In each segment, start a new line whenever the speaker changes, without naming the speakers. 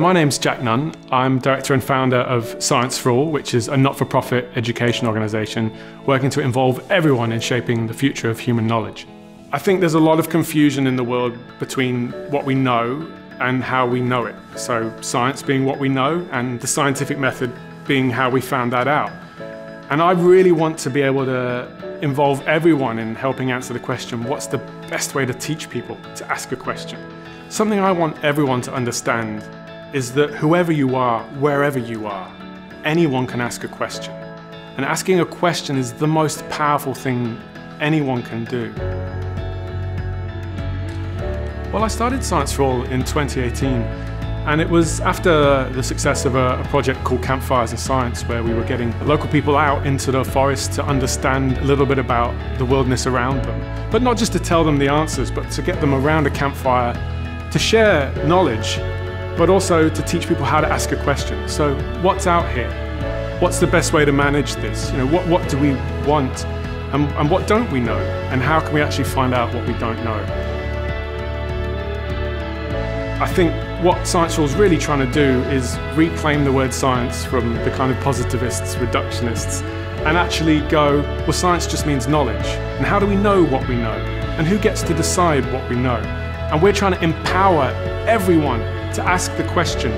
My name's Jack Nunn. I'm director and founder of Science for All, which is a not-for-profit education organisation working to involve everyone in shaping the future of human knowledge. I think there's a lot of confusion in the world between what we know and how we know it. So science being what we know and the scientific method being how we found that out. And I really want to be able to involve everyone in helping answer the question, what's the best way to teach people to ask a question? Something I want everyone to understand is that whoever you are, wherever you are, anyone can ask a question. And asking a question is the most powerful thing anyone can do. Well, I started Science for All in 2018, and it was after the success of a, a, project called Campfires in Science, where we were getting local people out into the forest to understand a little bit about the wilderness around them. But not just to tell them the answers, but to get them around a campfire to share knowledge, but also to teach people how to ask a question. So, what's out here? What's the best way to manage this? You know, what, what do we want? And, and what don't we know? And how can we actually find out what we don't know? I think what Science is really trying to do is reclaim the word science from the kind of positivists, reductionists, and actually go, well, science just means knowledge. And how do we know what we know? And who gets to decide what we know? And we're trying to empower everyone to ask the question,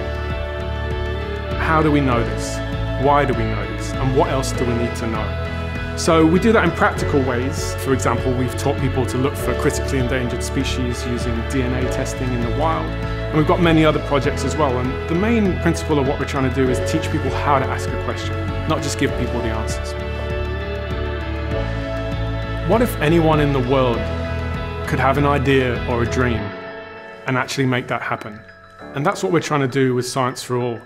how do we know this? Why do we know this? And what else do we need to know? So we do that in practical ways. For example, we've taught people to look for critically endangered species using DNA testing in the wild. And we've got many other projects as well. And the main principle of what we're trying to do is teach people how to ask a question, not just give people the answers. What if anyone in the world could have an idea or a dream and actually make that happen? And that's what we're trying to do with Science for All.